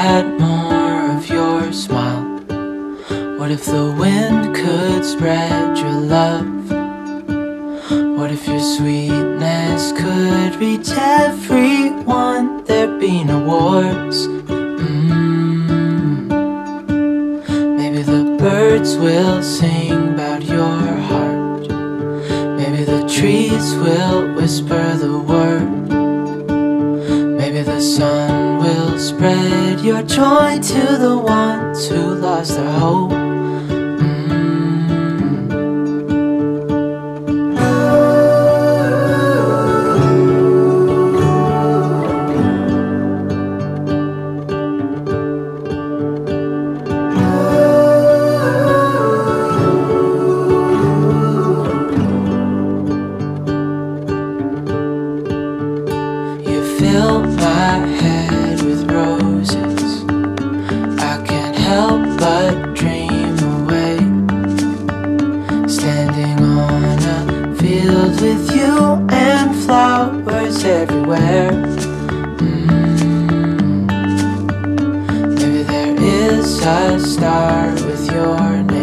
had more of your smile? What if the wind could spread your love? What if your sweetness could reach everyone? There'd be no wars. Mm. Maybe the birds will sing about your heart. Maybe the trees will whisper the word. Maybe the sun will spread your joy to the ones who lost their hope. Everywhere. Mm. Maybe there is a star with your name.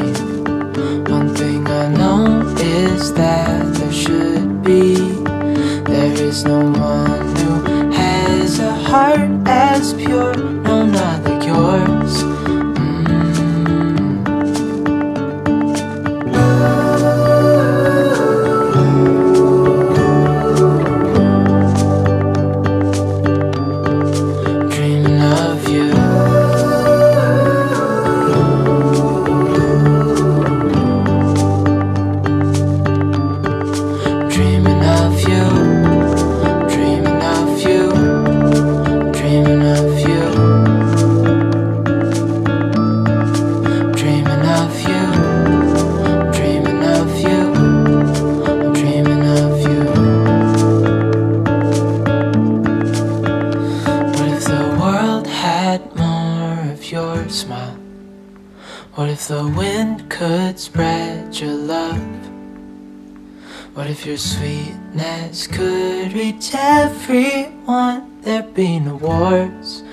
Smile? What if the wind could spread your love? What if your sweetness could reach everyone? There'd be no wars.